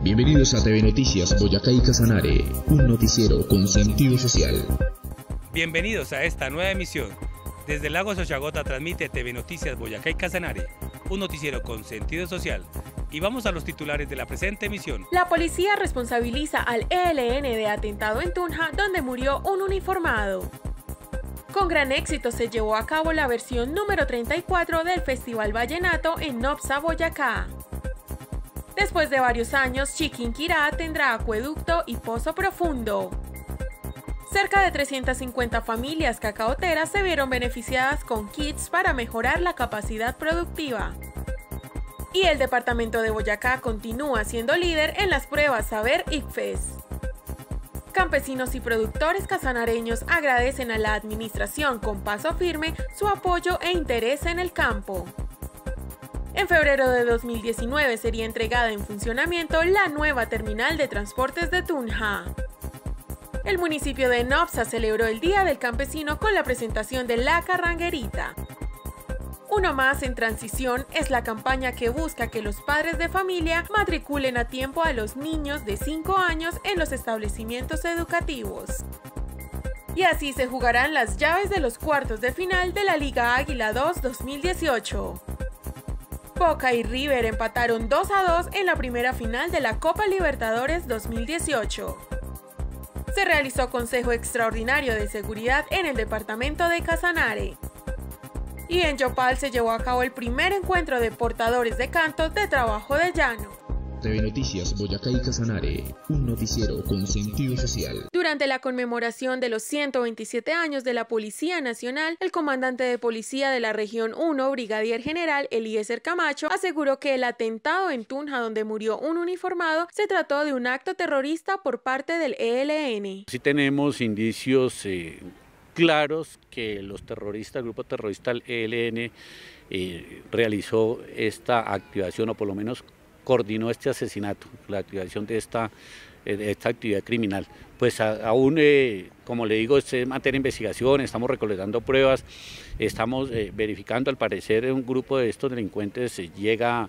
Bienvenidos a TV Noticias Boyacá y Casanare, un noticiero con sentido social. Bienvenidos a esta nueva emisión. Desde Lago Sochagota transmite TV Noticias Boyacá y Casanare, un noticiero con sentido social. Y vamos a los titulares de la presente emisión. La policía responsabiliza al ELN de atentado en Tunja, donde murió un uniformado. Con gran éxito se llevó a cabo la versión número 34 del Festival Vallenato en Nopsa, Boyacá. Después de varios años, Chiquinquirá tendrá acueducto y pozo profundo. Cerca de 350 familias cacaoteras se vieron beneficiadas con kits para mejorar la capacidad productiva. Y el departamento de Boyacá continúa siendo líder en las pruebas Saber ICFES. Campesinos y productores casanareños agradecen a la administración con paso firme su apoyo e interés en el campo. En febrero de 2019 sería entregada en funcionamiento la nueva terminal de transportes de Tunja. El municipio de Nopsa celebró el Día del Campesino con la presentación de La Carranguerita. Uno más en transición es la campaña que busca que los padres de familia matriculen a tiempo a los niños de 5 años en los establecimientos educativos. Y así se jugarán las llaves de los cuartos de final de la Liga Águila 2 2018. Boca y River empataron 2 a 2 en la primera final de la Copa Libertadores 2018. Se realizó Consejo Extraordinario de Seguridad en el departamento de Casanare. Y en Yopal se llevó a cabo el primer encuentro de portadores de cantos de trabajo de llano. TV Noticias Boyacá y Casanare, un noticiero con sentido social. Durante la conmemoración de los 127 años de la Policía Nacional, el comandante de policía de la región 1, brigadier general Eliezer Camacho, aseguró que el atentado en Tunja donde murió un uniformado se trató de un acto terrorista por parte del ELN. Sí tenemos indicios eh, claros que los terroristas, el grupo terrorista ELN, eh, realizó esta activación o por lo menos coordinó este asesinato, la activación de esta, eh, esta actividad criminal. Pues aún, eh, como le digo, es materia de investigación, estamos recolectando pruebas, estamos eh, verificando, al parecer un grupo de estos delincuentes llega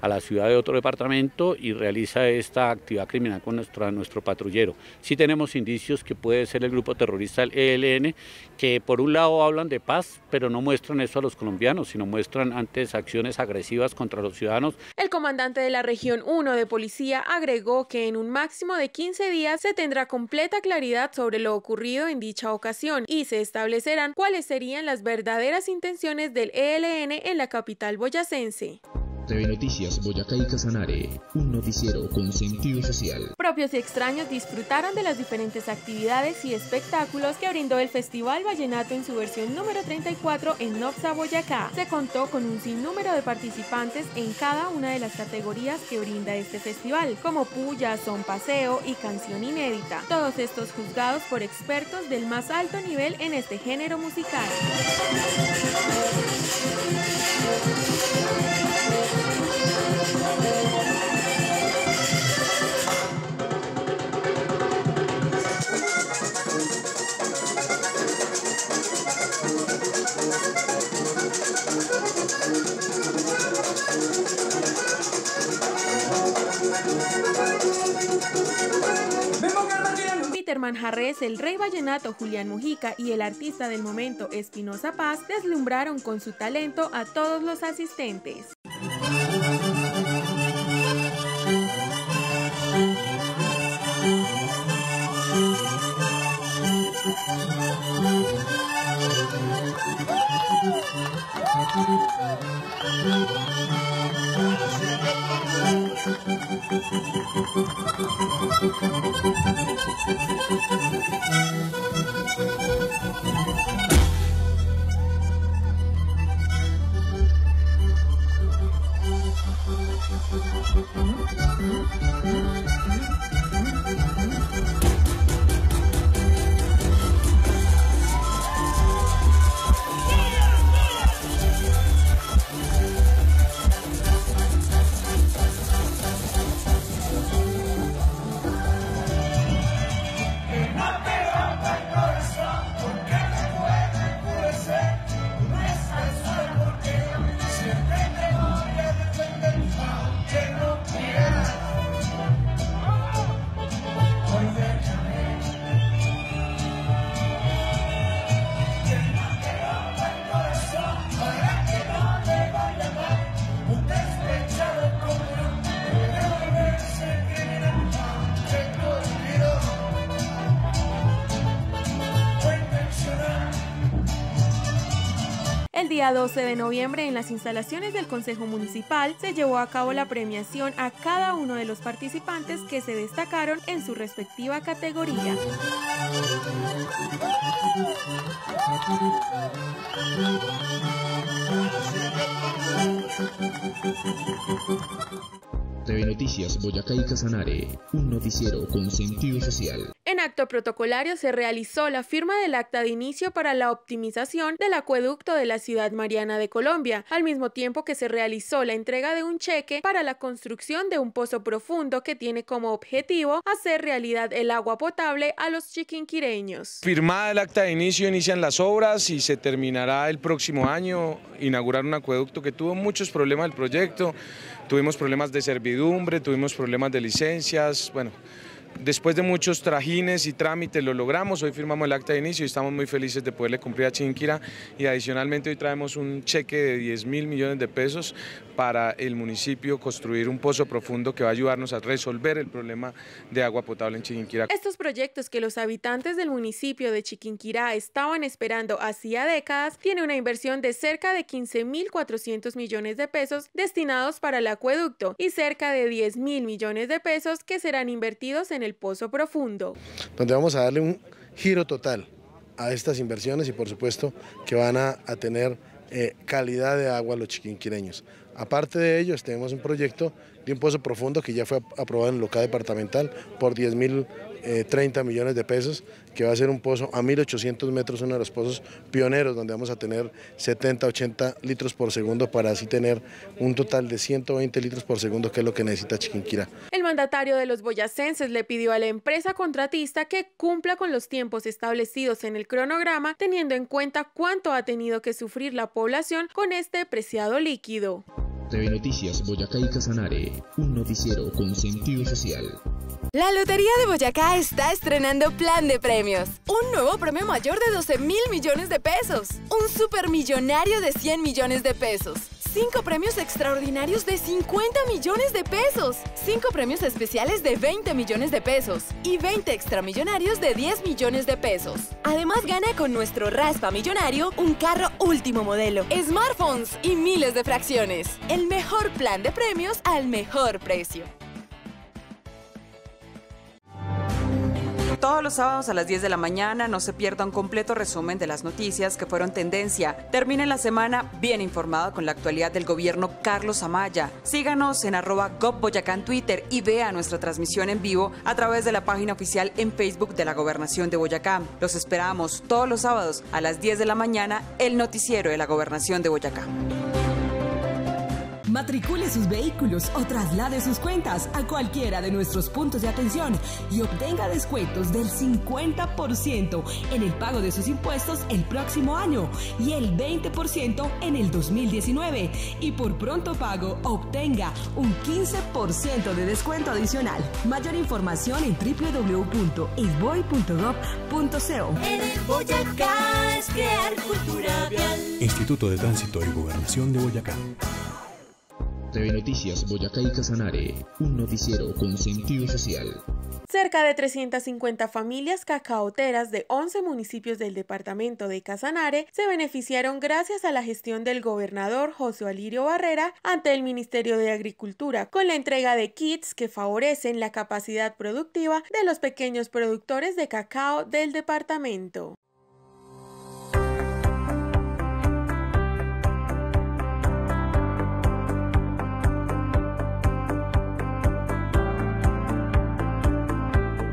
a la ciudad de otro departamento y realiza esta actividad criminal con nuestro, nuestro patrullero. Sí tenemos indicios que puede ser el grupo terrorista el ELN, que por un lado hablan de paz, pero no muestran eso a los colombianos, sino muestran antes acciones agresivas contra los ciudadanos. El comandante de la región 1 de policía agregó que en un máximo de 15 días se tendrá completa claridad sobre lo ocurrido en dicha ocasión y se establecerán cuáles serían las verdaderas intenciones del ELN en la capital boyacense. TV Noticias Boyacá y Casanare, un noticiero con sentido social. Propios y extraños disfrutaron de las diferentes actividades y espectáculos que brindó el Festival Vallenato en su versión número 34 en Nopsa, Boyacá. Se contó con un sinnúmero de participantes en cada una de las categorías que brinda este festival, como puya, son paseo y canción inédita. Todos estos juzgados por expertos del más alto nivel en este género musical. Peterman Jarrés, el rey vallenato Julián Mujica y el artista del momento Espinosa Paz deslumbraron con su talento a todos los asistentes. Thank you. Día 12 de noviembre en las instalaciones del Consejo Municipal se llevó a cabo la premiación a cada uno de los participantes que se destacaron en su respectiva categoría. TV Noticias Boyacá y Casanare, un noticiero con sentido social. En acto protocolario se realizó la firma del acta de inicio para la optimización del acueducto de la ciudad mariana de Colombia, al mismo tiempo que se realizó la entrega de un cheque para la construcción de un pozo profundo que tiene como objetivo hacer realidad el agua potable a los chiquinquireños. Firmada el acta de inicio, inician las obras y se terminará el próximo año inaugurar un acueducto que tuvo muchos problemas el proyecto, tuvimos problemas de servidumbre, tuvimos problemas de licencias, bueno, Después de muchos trajines y trámites lo logramos, hoy firmamos el acta de inicio y estamos muy felices de poderle cumplir a Chinquira y adicionalmente hoy traemos un cheque de 10 mil millones de pesos para el municipio construir un pozo profundo que va a ayudarnos a resolver el problema de agua potable en Chiquinquirá. Estos proyectos que los habitantes del municipio de Chiquinquirá estaban esperando hacía décadas tiene una inversión de cerca de 15 mil 400 millones de pesos destinados para el acueducto y cerca de 10 mil millones de pesos que serán invertidos en el pozo profundo. Donde vamos a darle un giro total a estas inversiones y por supuesto que van a, tener eh, calidad de agua los chiquinquireños. Aparte de ello, tenemos un proyecto un pozo profundo que ya fue aprobado en local departamental por 10 mil 30 eh, millones de pesos, que va a ser un pozo a 1.800 metros, uno de los pozos pioneros, donde vamos a tener 70, 80 litros por segundo para así tener un total de 120 litros por segundo, que es lo que necesita Chiquinquirá. El mandatario de los boyacenses le pidió a la empresa contratista que cumpla con los tiempos establecidos en el cronograma, teniendo en cuenta cuánto ha tenido que sufrir la población con este preciado líquido. TV Noticias Boyacá y Casanare, un noticiero con sentido social. La Lotería de Boyacá está estrenando plan de premios. Un nuevo premio mayor de 12 mil millones de pesos. Un supermillonario de 100 millones de pesos. Cinco premios extraordinarios de 50 millones de pesos. Cinco premios especiales de 20 millones de pesos. Y 20 extramillonarios de 10 millones de pesos. Además gana con nuestro Raspa Millonario un carro último modelo, smartphones y miles de fracciones. El mejor plan de premios al mejor precio. Todos los sábados a las 10 de la mañana no se pierda un completo resumen de las noticias que fueron tendencia. Termine la semana bien informado con la actualidad del gobierno Carlos Amaya. Síganos en arroba GovBoyacá Twitter y vea nuestra transmisión en vivo a través de la página oficial en Facebook de la Gobernación de Boyacá. Los esperamos todos los sábados a las 10 de la mañana, el noticiero de la Gobernación de Boyacá. Matricule sus vehículos o traslade sus cuentas a cualquiera de nuestros puntos de atención y obtenga descuentos del 50% en el pago de sus impuestos el próximo año y el 20% en el 2019. Y por pronto pago obtenga un 15% de descuento adicional. Mayor información en www.isboy.gov.co. En el Boyacá es crear cultura vial. Instituto de Tránsito y Gobernación de Boyacá. TV Noticias Boyacá y Casanare, un noticiero con sentido social. Cerca de 350 familias cacaoteras de 11 municipios del departamento de Casanare se beneficiaron gracias a la gestión del gobernador José Alirio Barrera ante el Ministerio de Agricultura con la entrega de kits que favorecen la capacidad productiva de los pequeños productores de cacao del departamento.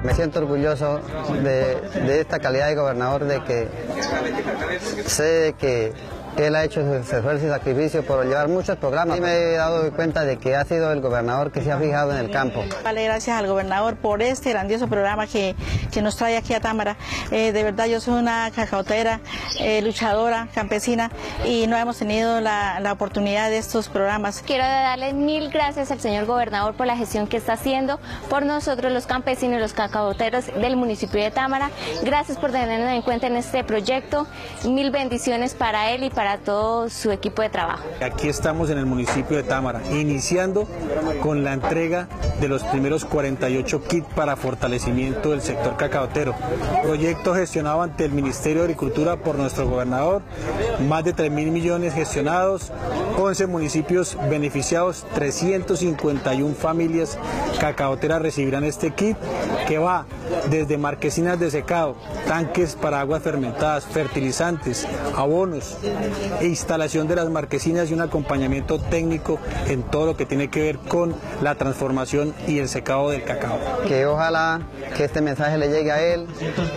Me siento orgulloso de, esta calidad de gobernador, de que sé que él ha hecho su esfuerzo y sacrificio por llevar muchos programas. Y me he dado cuenta de que ha sido el gobernador que se ha fijado en el campo. Vale, gracias al gobernador por este grandioso programa que, que nos trae aquí a Támara. Eh, de verdad, yo soy una cacautera, eh, luchadora, campesina y no hemos tenido la, la oportunidad de estos programas. Quiero darle mil gracias al señor gobernador por la gestión que está haciendo por nosotros los campesinos y los cacauteros del municipio de Támara. Gracias por tenernos en cuenta en este proyecto. Mil bendiciones para él y para para todo su equipo de trabajo. Aquí estamos en el municipio de Támara, iniciando con la entrega de los primeros 48 kits para fortalecimiento del sector cacaotero. Proyecto gestionado ante el Ministerio de Agricultura por nuestro gobernador, más de 3 mil millones gestionados, 11 municipios beneficiados, 351 familias cacaoteras recibirán este kit que va desde marquesinas de secado, tanques para aguas fermentadas, fertilizantes, abonos, e instalación de las marquesinas y un acompañamiento técnico en todo lo que tiene que ver con la transformación y el secado del cacao. Que ojalá que este mensaje le llegue a él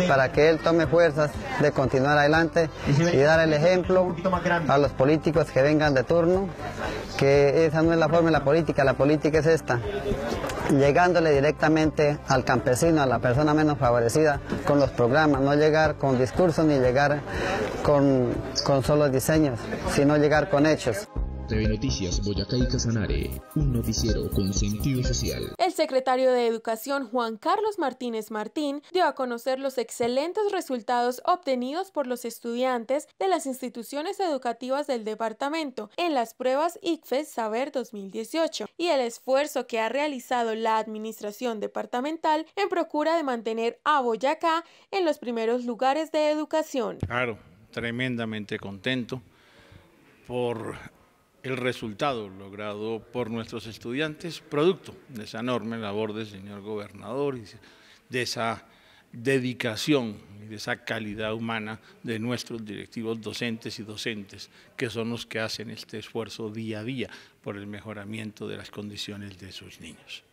para que él tome fuerzas de continuar adelante y dar el ejemplo a los políticos que vengan de turno, que esa no es la forma de la política, la política es esta, llegándole directamente al campesino, a la persona menos favorecida, con los programas, no llegar con discursos ni llegar con, con solo diseños, sino llegar con hechos. TV Noticias Boyacá y Casanare, un noticiero con sentido social. El secretario de Educación Juan Carlos Martínez Martín dio a conocer los excelentes resultados obtenidos por los estudiantes de las instituciones educativas del departamento en las pruebas ICFES Saber 2018 y el esfuerzo que ha realizado la administración departamental en procura de mantener a Boyacá en los primeros lugares de educación. Claro, tremendamente contento por el resultado logrado por nuestros estudiantes, producto de esa enorme labor del señor gobernador y de esa dedicación y de esa calidad humana de nuestros directivos docentes y docentes, que son los que hacen este esfuerzo día a día por el mejoramiento de las condiciones de sus niños.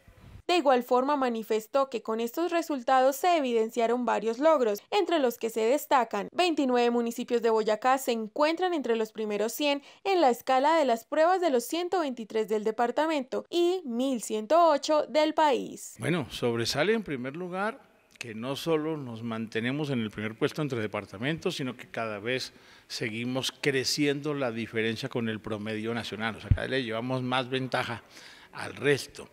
De igual forma manifestó que con estos resultados se evidenciaron varios logros, entre los que se destacan 29 municipios de Boyacá se encuentran entre los primeros 100 en la escala de las pruebas de los 123 del departamento y 1108 del país. Bueno, sobresale en primer lugar que no solo nos mantenemos en el primer puesto entre departamentos, sino que cada vez seguimos creciendo la diferencia con el promedio nacional. O sea, cada vez le llevamos más ventaja al resto.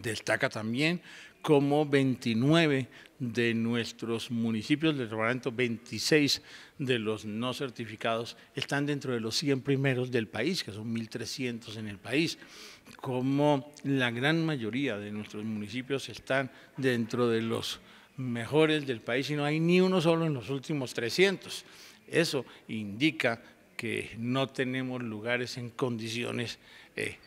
Destaca también como 29 de nuestros municipios del departamento, 26 de los no certificados están dentro de los 100 primeros del país, que son 1.300 en el país, como la gran mayoría de nuestros municipios están dentro de los mejores del país y no hay ni uno solo en los últimos 300. Eso indica que no tenemos lugares en condiciones eh,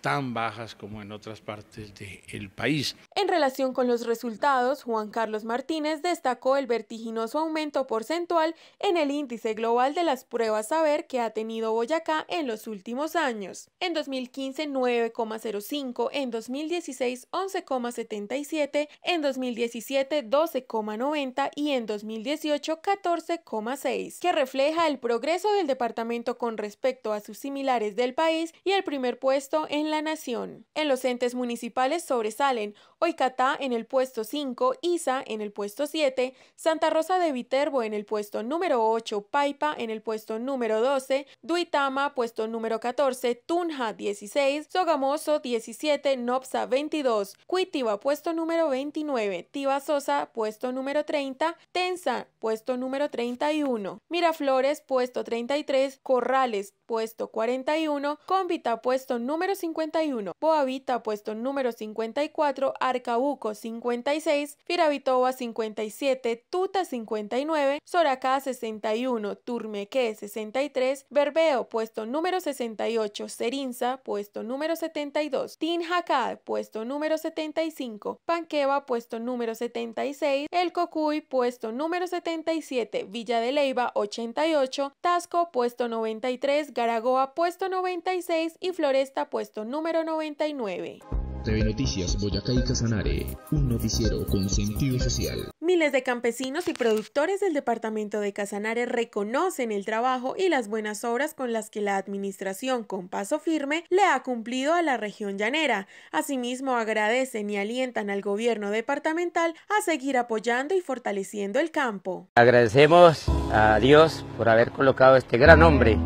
tan bajas como en otras partes del país. En relación con los resultados, Juan Carlos Martínez destacó el vertiginoso aumento porcentual en el índice global de las pruebas saber que ha tenido Boyacá en los últimos años. En 2015 9,05, en 2016 11,77, en 2017 12,90 y en 2018 14,6, que refleja el progreso del departamento con respecto a sus similares del país y el primer puesto en la nación. En los entes municipales sobresalen Oicatá en el puesto 5, Isa en el puesto 7, Santa Rosa de Viterbo en el puesto número 8, Paipa en el puesto número 12, Duitama puesto número 14, Tunja 16, Sogamoso 17, Nopsa 22, Cuitiva puesto número 29, Sosa puesto número 30, Tensa puesto número 31, Miraflores puesto 33, Corrales puesto 41, Cómbita puesto número 51, Boavita puesto número 54, Arcabuco 56, Firavitoba 57, Tuta 59, Soracá 61, Turmeque 63, Berbeo puesto número 68, Serinza puesto número 72, Tinjacá puesto número 75, Panqueva puesto número 76, El Cocuy puesto número 77, Villa de Leiva 88, Tasco puesto 93, Garagoa puesto 96 y Floresta puesto número 99. TV Noticias Boyacá y Casanare, un noticiero con sentido social. Miles de campesinos y productores del departamento de Casanare reconocen el trabajo y las buenas obras con las que la administración con paso firme le ha cumplido a la región llanera. Asimismo, agradecen y alientan al gobierno departamental a seguir apoyando y fortaleciendo el campo. Agradecemos a Dios por haber colocado este gran hombre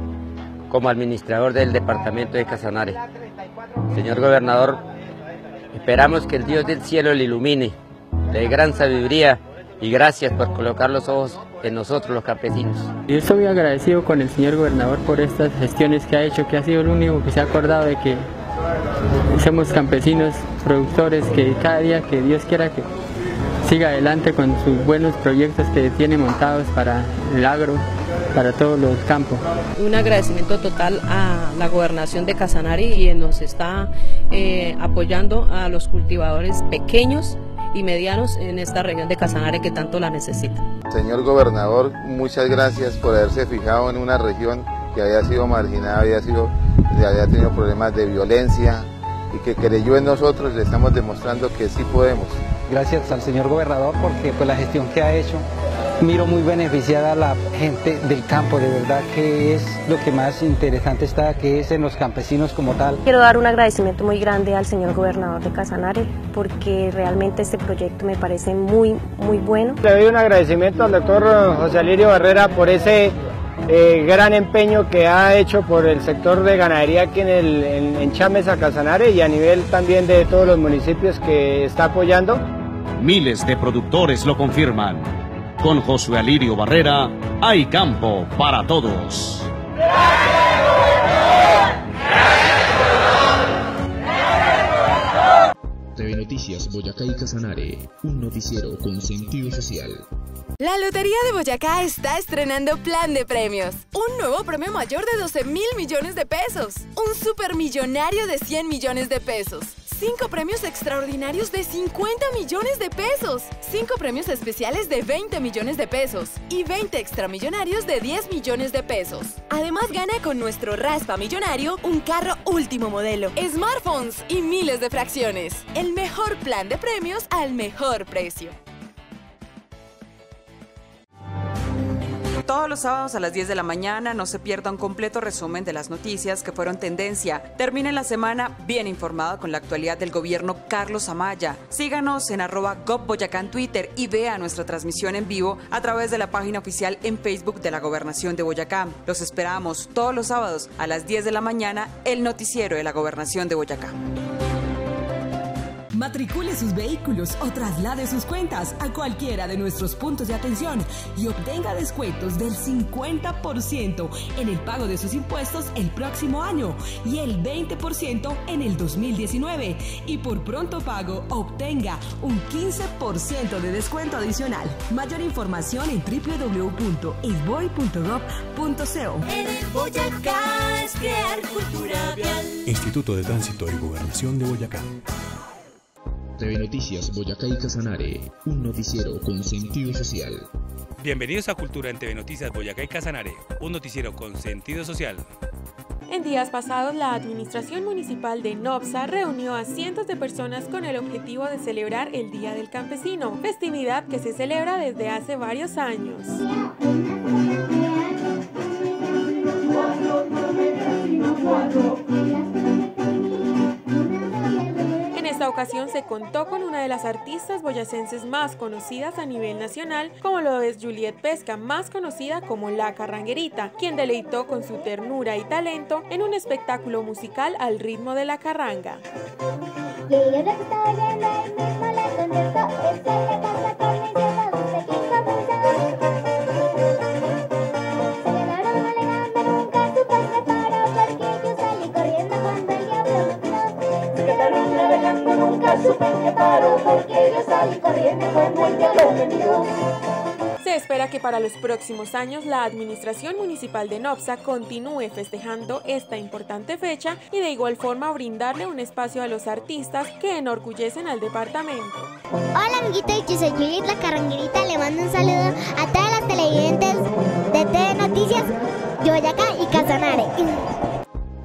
como administrador del departamento de Casanare. Señor gobernador, Esperamos que el Dios del cielo le ilumine, le dé gran sabiduría y gracias por colocar los ojos en nosotros los campesinos. Yo estoy agradecido con el señor gobernador por estas gestiones que ha hecho, que ha sido el único que se ha acordado de que somos campesinos productores que cada día que Dios quiera que siga adelante con sus buenos proyectos que tiene montados para el agro, para todos los campos. Un agradecimiento total a la gobernación de Casanare y nos está eh, apoyando a los cultivadores pequeños y medianos en esta región de Casanare que tanto la necesita. Señor gobernador, muchas gracias por haberse fijado en una región que había sido marginada, había, sido, había tenido problemas de violencia y que creyó en nosotros, le estamos demostrando que sí podemos. Gracias al señor gobernador porque pues, la gestión que ha hecho miro muy beneficiada a la gente del campo, de verdad que es lo que más interesante está, que es en los campesinos como tal. Quiero dar un agradecimiento muy grande al señor gobernador de Casanare porque realmente este proyecto me parece muy, muy bueno. Le doy un agradecimiento al doctor José Alirio Barrera por ese eh, gran empeño que ha hecho por el sector de ganadería aquí en, el, en, en Chamesa, Casanare y a nivel también de todos los municipios que está apoyando. Miles de productores lo confirman. Con Josué Alirio Barrera hay campo para todos. TV Noticias Boyacá y Casanare, un noticiero con sentido social. La Lotería de Boyacá está estrenando plan de premios. Un nuevo premio mayor de 12 mil millones de pesos. Un supermillonario de 100 millones de pesos. 5 premios extraordinarios de 50 millones de pesos. 5 premios especiales de 20 millones de pesos. Y 20 extramillonarios de 10 millones de pesos. Además gana con nuestro Raspa Millonario un carro último modelo, smartphones y miles de fracciones. El mejor plan de premios al mejor precio. Todos los sábados a las 10 de la mañana no se pierda un completo resumen de las noticias que fueron tendencia. Termine la semana bien informado con la actualidad del gobierno Carlos Amaya. Síganos en arroba GovBoyacá en Twitter y vea nuestra transmisión en vivo a través de la página oficial en Facebook de la Gobernación de Boyacá. Los esperamos todos los sábados a las 10 de la mañana, el noticiero de la Gobernación de Boyacá. Matricule sus vehículos o traslade sus cuentas a cualquiera de nuestros puntos de atención y obtenga descuentos del 50% en el pago de sus impuestos el próximo año y el 20% en el 2019. Y por pronto pago obtenga un 15% de descuento adicional. Mayor información en www.isboy.gov.co. En el Boyacá es crear cultura vial. Instituto de Tránsito y Gobernación de Boyacá. TV Noticias Boyacá y Casanare, un noticiero con sentido social. Bienvenidos a Cultura en TV Noticias Boyacá y Casanare, un noticiero con sentido social. En días pasados, la Administración Municipal de Nopsa reunió a cientos de personas con el objetivo de celebrar el Día del Campesino, festividad que se celebra desde hace varios años. Ocasión se contó con una de las artistas boyacenses más conocidas a nivel nacional, como lo es Juliet Pesca, más conocida como La Carranguerita, quien deleitó con su ternura y talento en un espectáculo musical al ritmo de la carranga. Se espera que para los próximos años la Administración Municipal de Nopsa continúe festejando esta importante fecha y de igual forma brindarle un espacio a los artistas que enorgullecen al departamento. Hola amiguitos, yo soy Juliet la Carranguerita, le mando un saludo a todas las televidentes de TV Noticias de Boyacá y Casanare.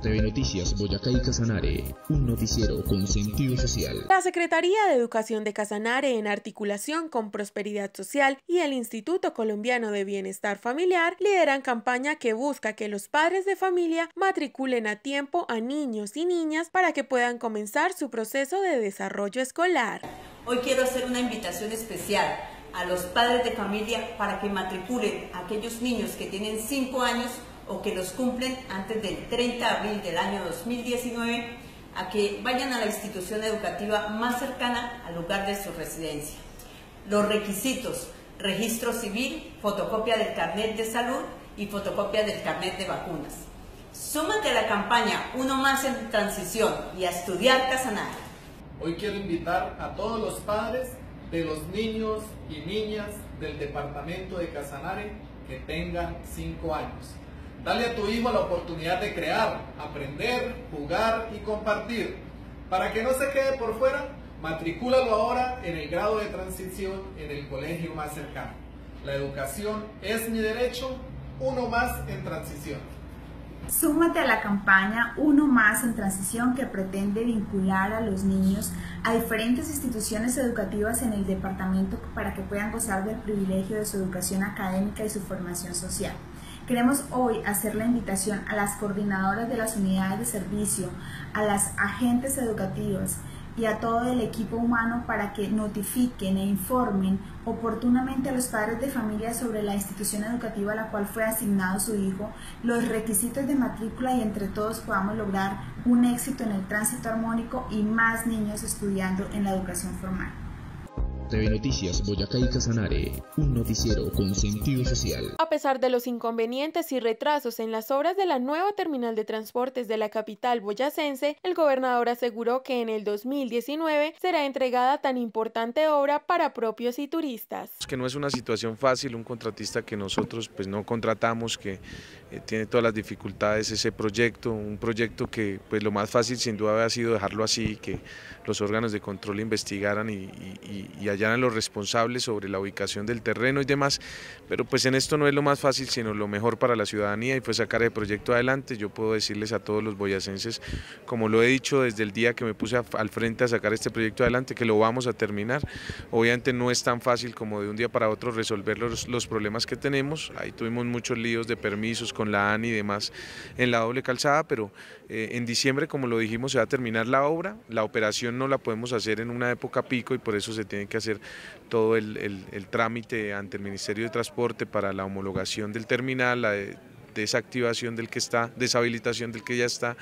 TV Noticias Boyacá y Casanare, un noticiero con sentido social. La Secretaría de Educación de Casanare, en articulación con Prosperidad Social y el Instituto Colombiano de Bienestar Familiar, lideran campaña que busca que los padres de familia matriculen a tiempo a niños y niñas para que puedan comenzar su proceso de desarrollo escolar. Hoy quiero hacer una invitación especial a los padres de familia para que matriculen a aquellos niños que tienen 5 años o que los cumplen antes del 30 de abril del año 2019 a que vayan a la institución educativa más cercana al lugar de su residencia. Los requisitos, registro civil, fotocopia del carnet de salud y fotocopia del carnet de vacunas. Súmate a la campaña Uno más en transición y a estudiar Casanare. Hoy quiero invitar a todos los padres de los niños y niñas del departamento de Casanare que tengan 5 años. Dale a tu hijo la oportunidad de crear, aprender, jugar y compartir. Para que no se quede por fuera, matricúlalo ahora en el grado de transición en el colegio más cercano. La educación es mi derecho, uno más en transición. Súmate a la campaña Uno Más en Transición que pretende vincular a los niños a diferentes instituciones educativas en el departamento para que puedan gozar del privilegio de su educación académica y su formación social. Queremos hoy hacer la invitación a las coordinadoras de las unidades de servicio, a las agentes educativas, y a todo el equipo humano para que notifiquen e informen oportunamente a los padres de familia sobre la institución educativa a la cual fue asignado su hijo, los requisitos de matrícula y entre todos podamos lograr un éxito en el tránsito armónico y más niños estudiando en la educación formal. TV Noticias Boyacá y Casanare, un noticiero con sentido social. A pesar de los inconvenientes y retrasos en las obras de la nueva terminal de transportes de la capital boyacense, el gobernador aseguró que en el 2019 será entregada tan importante obra para propios y turistas. Que no es una situación fácil, un contratista que nosotros pues no contratamos, que eh, tiene todas las dificultades ese proyecto, un proyecto que pues lo más fácil sin duda ha sido dejarlo así, que los órganos de control investigaran y, y, y hallaran los responsables sobre la ubicación del terreno y demás, pero pues en esto no es lo más fácil, sino lo mejor para la ciudadanía y fue sacar el proyecto adelante. Yo puedo decirles a todos los boyacenses, como lo he dicho desde el día que me puse al frente a sacar este proyecto adelante, que lo vamos a terminar. Obviamente no es tan fácil como de un día para otro resolver los, los problemas que tenemos, ahí tuvimos muchos líos de permisos con la ANI y demás en la doble calzada, pero eh, en diciembre, como lo dijimos, se va a terminar la obra, la operación no la podemos hacer en una época pico y por eso se tiene que hacer todo el, trámite ante el Ministerio de Transporte para la homologación del terminal, la desactivación del que está, deshabilitación del que ya está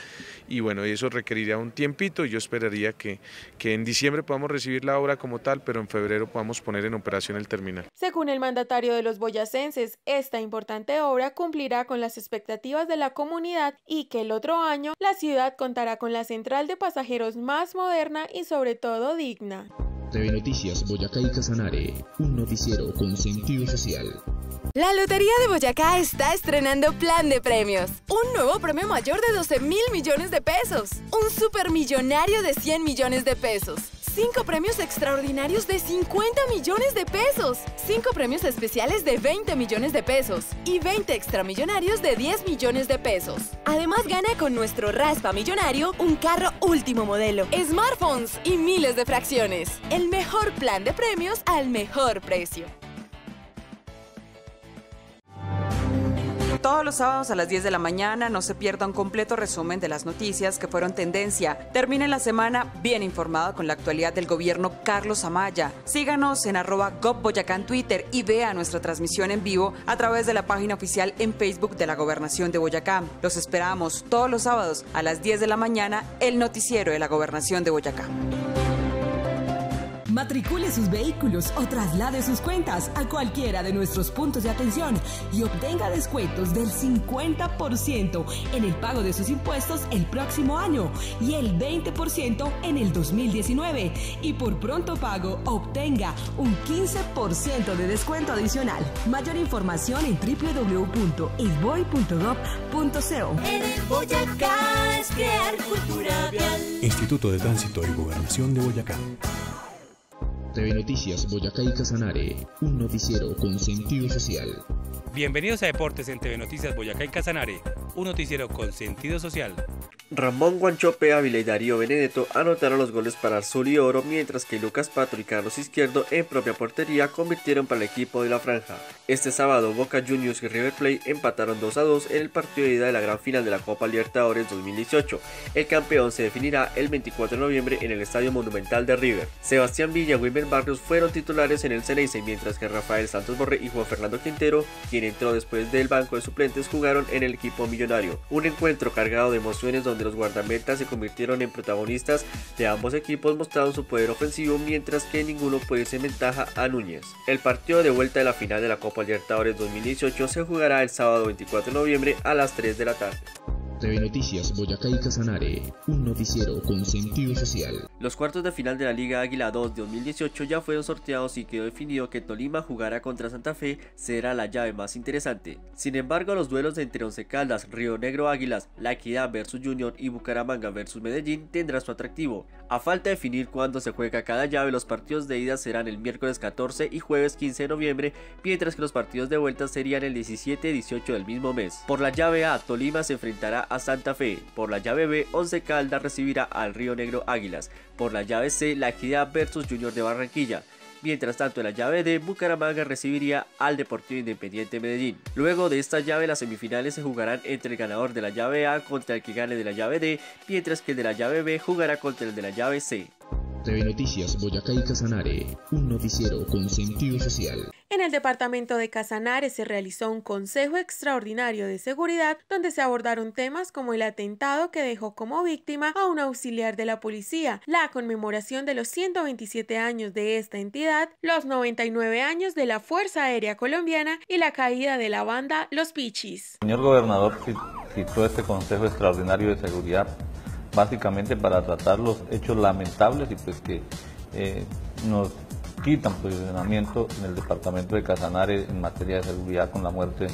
y bueno, eso requeriría un tiempito y yo esperaría que, que en diciembre podamos recibir la obra como tal, pero en febrero podamos poner en operación el terminal. Según el mandatario de los boyacenses, esta importante obra cumplirá con las expectativas de la comunidad y que el otro año la ciudad contará con la central de pasajeros más moderna y sobre todo digna. TV Noticias Boyacá y Casanare, un noticiero con sentido social. La Lotería de Boyacá está estrenando plan de premios. Un nuevo premio mayor de 12 mil millones de pesos. Un supermillonario de 100 millones de pesos. Cinco premios extraordinarios de 50 millones de pesos. Cinco premios especiales de 20 millones de pesos. Y 20 extramillonarios de 10 millones de pesos. Además gana con nuestro Raspa Millonario un carro último modelo, smartphones y miles de fracciones. El mejor plan de premios al mejor precio. Todos los sábados a las 10 de la mañana no se pierda un completo resumen de las noticias que fueron tendencia. Termine la semana bien informado con la actualidad del gobierno Carlos Amaya. Síganos en arroba Twitter y vea nuestra transmisión en vivo a través de la página oficial en Facebook de la Gobernación de Boyacá. Los esperamos todos los sábados a las 10 de la mañana, el noticiero de la Gobernación de Boyacá. Matricule sus vehículos o traslade sus cuentas a cualquiera de nuestros puntos de atención y obtenga descuentos del 50% en el pago de sus impuestos el próximo año y el 20% en el 2019. Y por pronto pago obtenga un 15% de descuento adicional. Mayor información en www.isboy.gov.co. En el Boyacá es crear cultura vial. Instituto de Tránsito y Gobernación de Boyacá. TV Noticias Boyacá y Casanare, un noticiero con sentido social. Bienvenidos a Deportes en TV Noticias Boyacá y Casanare, un noticiero con sentido social. Ramón Guanchope Ávila y Darío Benedetto anotaron los goles para Azul y Oro, mientras que Lucas Patro y Carlos Izquierdo en propia portería convirtieron para el equipo de la franja. Este sábado Boca Juniors y River Plate empataron 2 a 2 en el partido de ida de la gran final de la Copa Libertadores 2018. El campeón se definirá el 24 de noviembre en el Estadio Monumental de River. Sebastián Villa y Wilmer Barrios fueron titulares en el Ceneice, mientras que Rafael Santos Borre y Juan Fernando Quintero, quien entró después del banco de suplentes, jugaron en el equipo millonario. Un encuentro cargado de emociones donde los guardametas se convirtieron en protagonistas de ambos equipos mostraron su poder ofensivo mientras que ninguno puede irse en ventaja a Núñez. El partido de vuelta de la final de la Copa Libertadores 2018 se jugará el sábado 24 de noviembre a las 3 de la tarde. TV Noticias Boyacá y Casanare, un noticiero con sentido social. Los cuartos de final de la Liga Águila 2 de 2018 ya fueron sorteados y quedó definido que Tolima jugará contra Santa Fe será la llave más interesante. Sin embargo, los duelos entre Once Caldas, Río Negro Águilas, La Equidad vs Junior y Bucaramanga vs Medellín tendrá su atractivo. A falta de definir cuándo se juega cada llave, los partidos de ida serán el miércoles 14 y jueves 15 de noviembre, mientras que los partidos de vuelta serían el 17 y 18 del mismo mes. Por la llave A, Tolima se enfrentará a Santa Fe. Por la llave B, Once Caldas recibirá al Río Negro Águilas. Por la llave C, La Equidad vs Junior de Barranquilla. Mientras tanto, en la llave D, Bucaramanga recibiría al Deportivo Independiente Medellín. Luego de esta llave, las semifinales se jugarán entre el ganador de la llave A contra el que gane de la llave D, mientras que el de la llave B jugará contra el de la llave C. TV Noticias Boyacá y Casanare, un noticiero con sentido social. En el departamento de Casanare se realizó un Consejo Extraordinario de Seguridad donde se abordaron temas como el atentado que dejó como víctima a un auxiliar de la policía, la conmemoración de los 127 años de esta entidad, los 99 años de la Fuerza Aérea Colombiana y la caída de la banda Los Pichis. Señor gobernador, citó este Consejo Extraordinario de Seguridad básicamente para tratar los hechos lamentables y pues que eh, nos quitan posicionamiento en el departamento de Casanare en materia de seguridad con la muerte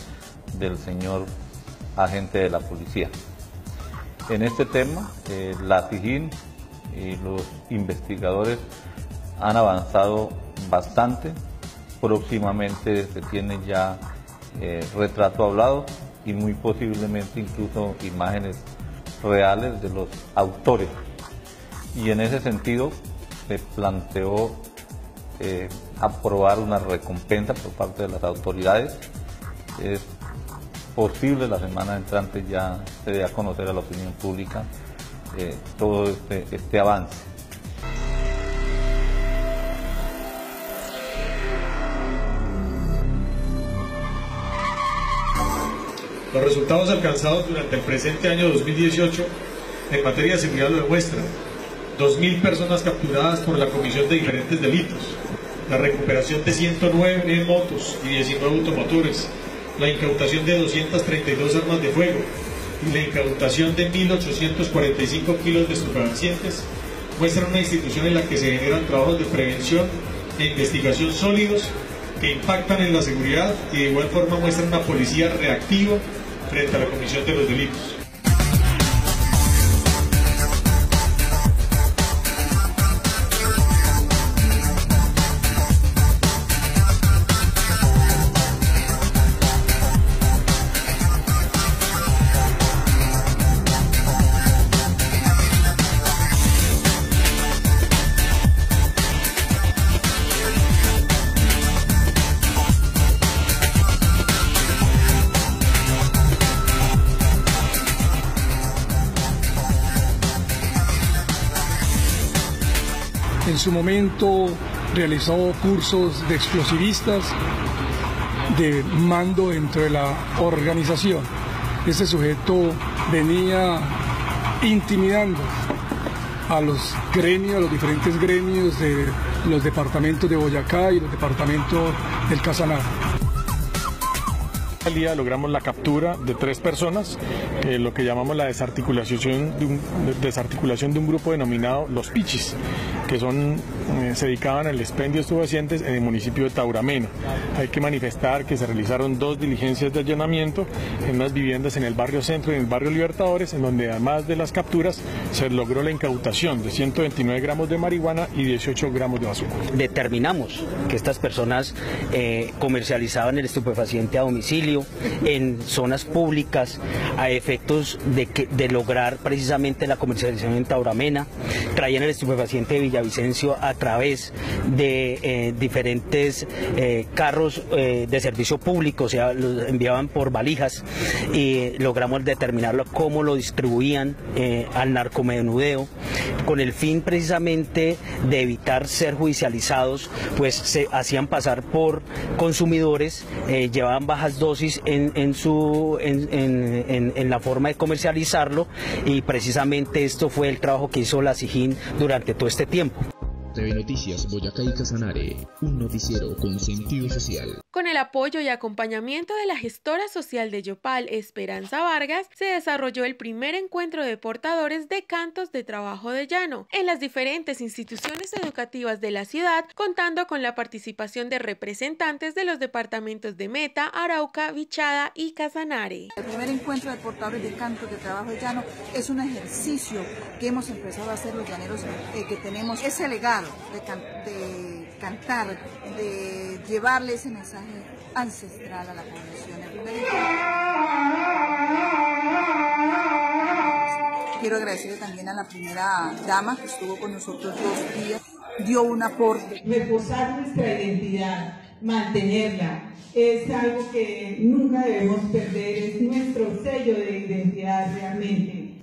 del señor agente de la policía. En este tema, eh, la SIGIN y los investigadores han avanzado bastante. Próximamente se tiene ya eh, retrato hablado y muy posiblemente incluso imágenes reales de los autores. Y en ese sentido se planteó eh, aprobar una recompensa por parte de las autoridades. Es posible la semana entrante ya se dé a conocer a la opinión pública eh, todo este, este avance. Los resultados alcanzados durante el presente año 2018 en materia de seguridad lo demuestran. 2.000 personas capturadas por la comisión de diferentes delitos, la recuperación de 109 motos y 19 automotores, la incautación de 232 armas de fuego y la incautación de 1.845 kilos de estupefacientes muestran una institución en la que se generan trabajos de prevención e investigación sólidos que impactan en la seguridad y de igual forma muestran una policía reactiva frente a la comisión de los delitos. Su momento realizó cursos de explosivistas de mando dentro de la organización. Este sujeto venía intimidando a los gremios, a los diferentes gremios de los departamentos de Boyacá y los departamentos del Casanare. El día logramos la captura de tres personas, eh, lo que llamamos la desarticulación de, un, desarticulación de un grupo denominado Los Pichis, que son, eh, se dedicaban al expendio de estupefacientes en el municipio de Tauramena. Hay que manifestar que se realizaron dos diligencias de allanamiento en unas viviendas en el barrio Centro y en el barrio Libertadores, en donde además de las capturas se logró la incautación de 129 gramos de marihuana y 18 gramos de basura. Determinamos que estas personas eh, comercializaban el estupefaciente a domicilio, en zonas públicas a efectos de, que, de lograr precisamente la comercialización en Tauramena. Traían el estupefaciente de Villavicencio a través de eh, diferentes eh, carros eh, de servicio público, o sea, los enviaban por valijas y logramos determinarlo cómo lo distribuían al narcomenudeo con el fin precisamente de evitar ser judicializados, pues se hacían pasar por consumidores, llevaban bajas dosis en, su, en, la forma de comercializarlo y precisamente esto fue el trabajo que hizo la SIGIN durante todo este tiempo. TV Noticias Boyacá y Casanare, un noticiero con sentido social. Con el apoyo y acompañamiento de la gestora social de Yopal, Esperanza Vargas, se desarrolló el primer encuentro de portadores de cantos de trabajo de llano en las diferentes instituciones educativas de la ciudad, contando con la participación de representantes de los departamentos de Meta, Arauca, Vichada y Casanare. El primer encuentro de portadores de cantos de trabajo de llano es un ejercicio que hemos empezado a hacer los llaneros eh, que tenemos ese legado de, cantar, de llevarle ese mensaje ancestral a la población. Quiero agradecerle también a la primera dama que estuvo con nosotros dos días, dio un aporte. Reforzar nuestra identidad, mantenerla, es algo que nunca debemos perder, es nuestro sello de identidad realmente.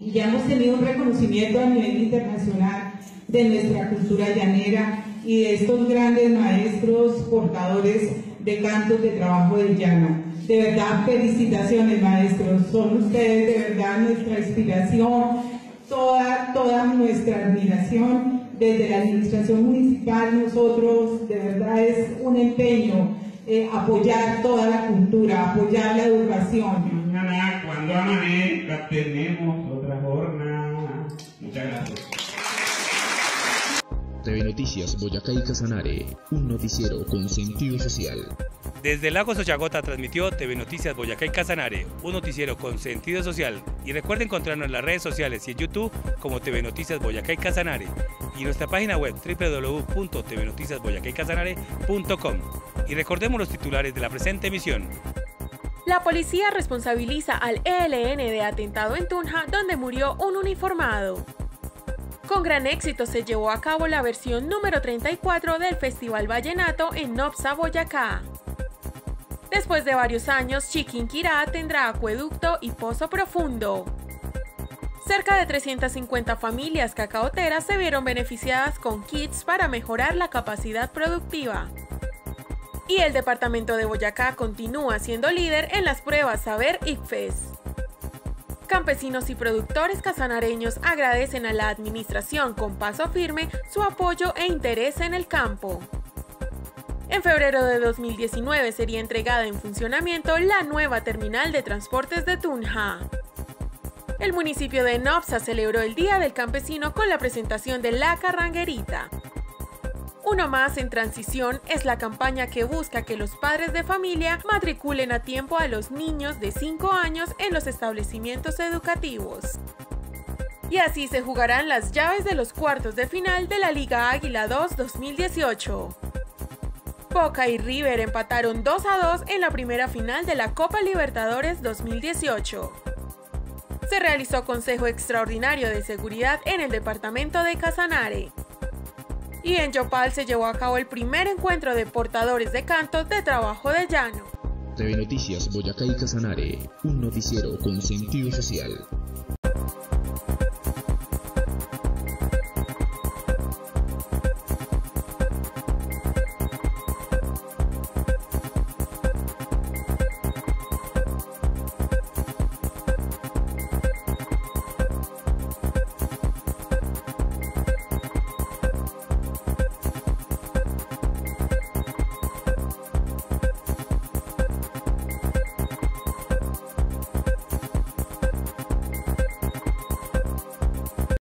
Y ya hemos tenido un reconocimiento a nivel internacional de nuestra cultura llanera y de estos grandes maestros portadores de cantos de trabajo del llano. De verdad, felicitaciones maestros, son ustedes de verdad nuestra inspiración, toda, toda nuestra admiración. Desde la administración municipal nosotros de verdad es un empeño eh, apoyar toda la cultura, apoyar la educación. Cuando amanezca tenemos otra jornada. Muchas gracias. TV Noticias Boyacá y Casanare, un noticiero con sentido social. Desde Lagos Ochagota transmitió TV Noticias Boyacá y Casanare, un noticiero con sentido social. Y recuerden encontrarnos en las redes sociales y en YouTube como TV Noticias Boyacá y Casanare y nuestra página web www.tvnoticiasboyacaycasanare.com. Y recordemos los titulares de la presente emisión. La policía responsabiliza al ELN de atentado en Tunja donde murió un uniformado. Con gran éxito se llevó a cabo la versión número 34 del Festival Vallenato en Nopsa, Boyacá. Después de varios años, Chiquinquirá tendrá acueducto y pozo profundo. Cerca de 350 familias cacaoteras se vieron beneficiadas con kits para mejorar la capacidad productiva. Y el departamento de Boyacá continúa siendo líder en las pruebas Saber ICFES. Campesinos y productores casanareños agradecen a la administración con paso firme su apoyo e interés en el campo. En febrero de 2019 sería entregada en funcionamiento la nueva terminal de transportes de Tunja. El municipio de Nopsa celebró el Día del Campesino con la presentación de La Carranguerita. Uno más en transición es la campaña que busca que los padres de familia matriculen a tiempo a los niños de 5 años en los establecimientos educativos. Y así se jugarán las llaves de los cuartos de final de la Liga Águila 2 2018. Boca y River empataron 2 a 2 en la primera final de la Copa Libertadores 2018. Se realizó Consejo Extraordinario de Seguridad en el departamento de Casanare y en Yopal se llevó a cabo el primer encuentro de portadores de cantos de trabajo de llano. TV Noticias Boyacá y Casanare, un noticiero con sentido social.